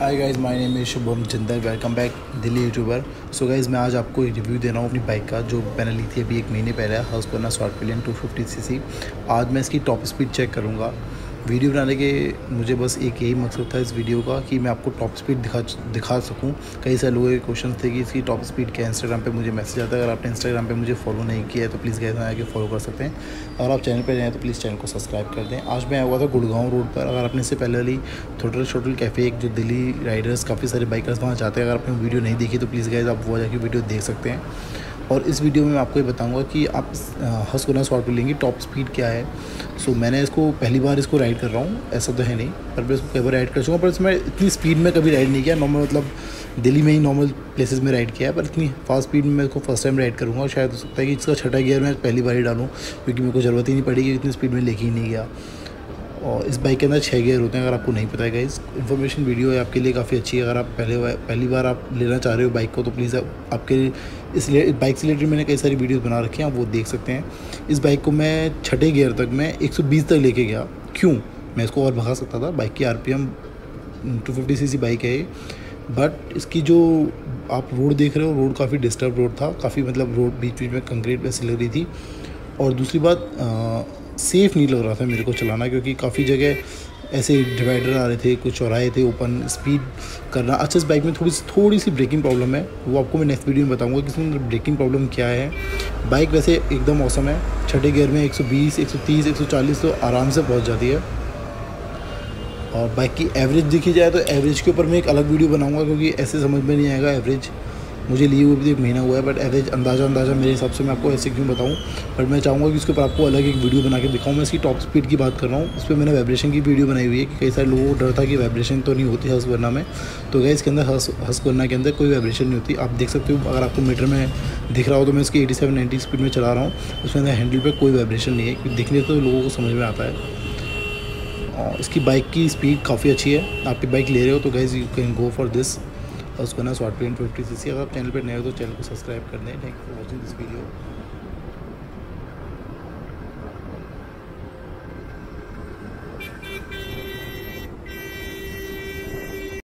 Hi guys my name is Shubham Jindal welcome back Delhi YouTuber so guys मैं आज आपको review दे रहा हूँ अपनी बाइक का, जो मैंने ली थी अभी एक महीने पहले हाउस पर ना short pillion two fifty c आज मैं इसकी टॉप स्पीड चेक करूँगा। वीडियो बनाने के मुझे बस एक यही मकसद था इस वीडियो का कि मैं आपको टॉप स्पीड दिखा दिखा सकूँ। कई सारे लोगों के क्वेश्चन थे कि इसकी टॉप स्पीड क्या इंस्टाग्राम पे मुझे मैसेज आता है। अगर आपने इंस्टाग्राम पे मुझे फॉलो नहीं किया है तो प्लीज़ गए आके फॉलो कर सकते हैं। अगर आप चैनल पर जाएँ तो प्लीज़ चैनल को सब्सक्राइब कर दें। आज मैं हुआ था गुड़गांव रोड पर। अगर आपने इससे पहले वाली थोटल शोटल कैफ़े एक जो दिल्ली राइडर्स काफ़ी सारे बाइकर्स वहाँ जाते हैं। अगर आपने वीडियो नहीं देखी तो प्लीज़ गए आप वो जाके वीडियो देख सकते हैं। और इस वीडियो में मैं आपको ये बताऊँगा कि आप हस्कोना शॉर्ट लेंगे टॉप स्पीड क्या है। सो मैंने इसको पहली बार इसको राइड कर रहा हूँ, ऐसा तो है नहीं, पर मैं इसको कई बार राइड कर चुका पर इसमें इतनी स्पीड में कभी राइड नहीं किया। नॉर्मल मतलब दिल्ली में ही नॉर्मल प्लेसेस में राइड किया है, पर इतनी फास्ट स्पीड में मैं इसको फ़र्स्ट टाइम राइड करूँगा शायद हो सकता है कि इसका छठा गियर मैं पहली बार ही डालूँ, क्योंकि मेरे को ज़रूरत ही नहीं पड़ी कि इतनी स्पीड में लेके ही नहीं गया। और इस बाइक के अंदर छः गियर होते हैं, अगर आपको नहीं पता है इस इन्फॉर्मेशन वीडियो है आपके लिए काफ़ी अच्छी है। अगर आप पहले पहली बार आप लेना चाह रहे हो बाइक को तो प्लीज़ आपके इसलिए बाइक से रिलेटेड मैंने कई सारी वीडियोस बना रखी हैं, आप वो देख सकते हैं। इस बाइक को मैं छठे गियर तक, मैं 120 तक लेके गया। क्यों? मैं इसको और भगा सकता था। बाइक की R P M two fifty C C bike है ये। बट इसकी जो आप रोड देख रहे हो रोड काफ़ी डिस्टर्ब रोड था। काफ़ी मतलब रोड बीच बीच में कंक्रीट वैसी लग रही थी। और दूसरी बात सेफ़ नहीं लग रहा था मेरे को चलाना क्योंकि काफ़ी जगह ऐसे डिवाइडर आ रहे थे कुछ चौराहे थे ओपन स्पीड करना। अच्छा इस बाइक में थोड़ी सी थोड़ी सी ब्रेकिंग प्रॉब्लम है। वो आपको मैं नेक्स्ट वीडियो में बताऊँगा कि इसमें ब्रेकिंग प्रॉब्लम क्या है। बाइक वैसे एकदम मौसम है। छठे गियर में 120, 130, 140 तो आराम से पहुँच जाती है। और बाइक की एवरेज देखी जाए तो एवरेज के ऊपर मैं एक अलग वीडियो बनाऊँगा क्योंकि ऐसे समझ में नहीं आएगा एवरेज मुझे लिए हुए भी एक महीना हुआ है बट एवरेज अंदाज़ा अंदाज़ा मेरे हिसाब से मैं आपको ऐसे क्यों बताऊँ? बट मैं चाहूँगा कि उसके ऊपर आपको अलग एक वीडियो बना के दिखाऊँ। मैं इसकी टॉप स्पीड की बात कर रहा हूँ। उस पर मैंने वाइब्रेशन की वीडियो बनाई हुई है कि कई सारे लोगों को डर था कि वाइब्रेशन तो नहीं होती हंस वरना में। तो गए इसके अंदर हंस हंस वरना के अंदर कोई वाइब्रेशन नहीं होती। आप देख सकते हो, अगर आपको मीटर में दिख रहा हो तो मैं इसकी एटी सेवन स्पीड में चला रहा हूँ। उसमें अंदर हैंडल पर कोई वाइब्रेशन नहीं है, क्योंकि दिखने तो लोगों को समझ में आता है। इसकी बाइक की स्पीड काफ़ी अच्छी है। आपकी बाइक ले रहे हो तो guess you can go for this और उसको ना शॉर्ट पेन फिफ्टी सी अगर आप चैनल पर नए हो तो चैनल को सब्सक्राइब कर दें। Thank you for watching this video